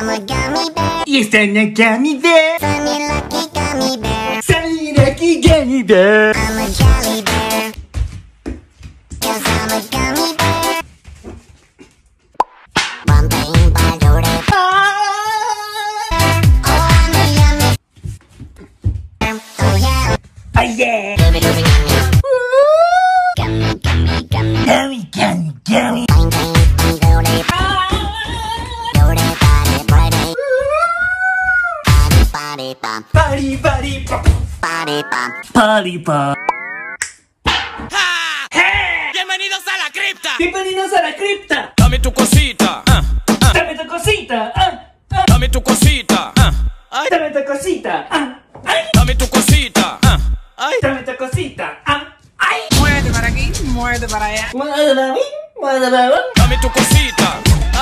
I'm a gummy bear. Yes, I'm a gummy bear. Sunny lucky gummy bear. Sunny lucky gummy bear. I'm a jelly bear. Cause I'm a gummy bear. Bumping by Dore. Oh, I'm a yummy. Oh yeah. Oh yeah. Dooby dooby yummy. Gummy, gummy, gummy. Gummy, gummy, gummy. Body, pop. Bienvenidos a la cripta. Bienvenidos a la cripta. Dame tu cosita. ah, ah, Dame tu cosita. Ah, ah. Dame tu cosita. ah, Ay, Dame tu cosita. Ah, ay. dame tu cosita. ah, Ay, Dame tu cosita. Ah, ay. Muerde para aquí, muerde para allá. Muévelo, muévelo. dame tu cosita.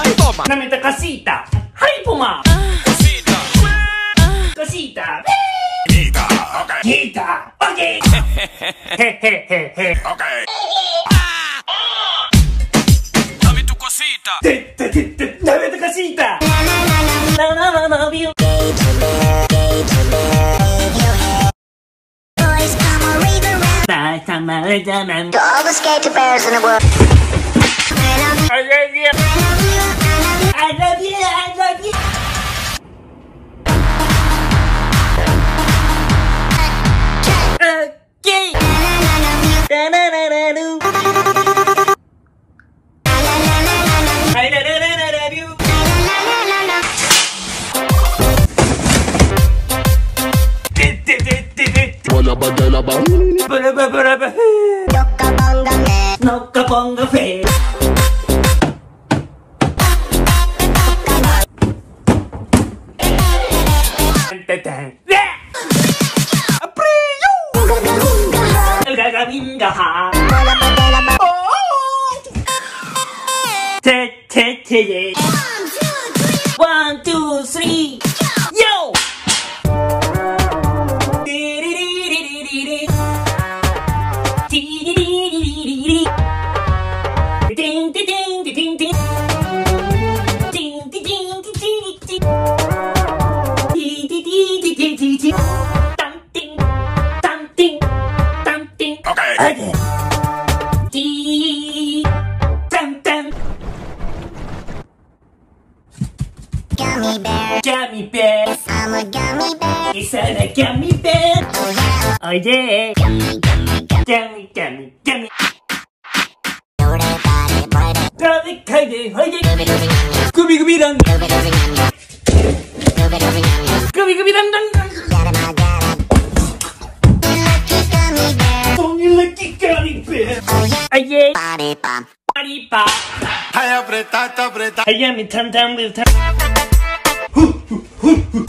Ay, toma. Dame tu cosita. Ay, puma. Cosita. Cosita. Quita. Ok. Quita. Ok. Dame tu cosita. Te, te, te, te, Dame tu cosita. All the skater bears in the world. Yokabonga man. Fe. Apriyo! Te, te. One, two, three. A gummy bear. Is that a gummy bear? Oh yeah. Oh yeah. Gummy, gummy, gummy. Gummy, gummy, gummy. Dore, body, body. Gummy, gummy, gummy. Dooby dooby yummy. Gummy, gummy, dun, dun. Dooby dooby yummy. Dooby dooby yummy. Gummy, gummy, dun, dun, dun. Gotta, my, gotta. Lucky gummy bear. Oh, you lucky gummy bear. Oh yeah. Oh yeah. Body bump. Body pop. Ay, apretate, apretate. I am in tam tam with tam.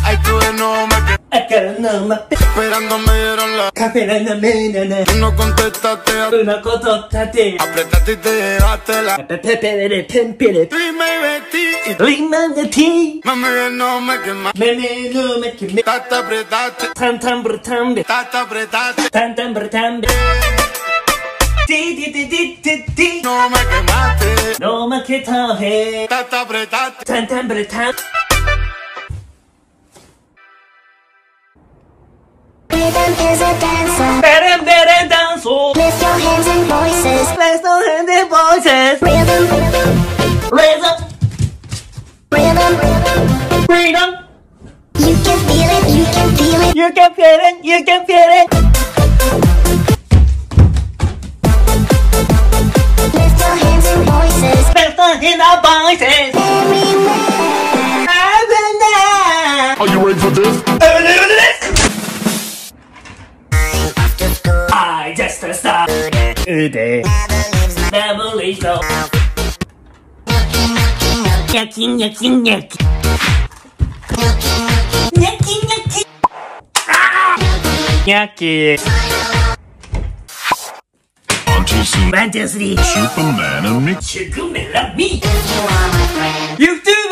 Ay, no me Esperando me dieron la Tú no contestaste Tú no contestaste. Apretaste y te llevaste la Rima y Betty Rima de ti Mami que no me quemé Mami no me quemé. Tata apretaste. Tan tan brutambe Tata apretaste. Tan tan brutambe Ti ti ti ti ti ti. No me quemaste. No me quitaste. Tata apretaste. Tan tan brutambe is a dancer. Better better dance. Lift your hands and voices. Let's go in the voices. Rhythm, Rhythm. rhythm. Freedom. You can feel it. You can feel it. You can feel it. You can feel it. Lift your hands and voices. Let's go in our voices. Everywhere. Are you ready for this? I just a star. Never leaves no. Nyaki nyaki. Nyaki. Auntie Sue, One, two, three. Superman and Mick. Sugar me, love me. You are my friend. You do.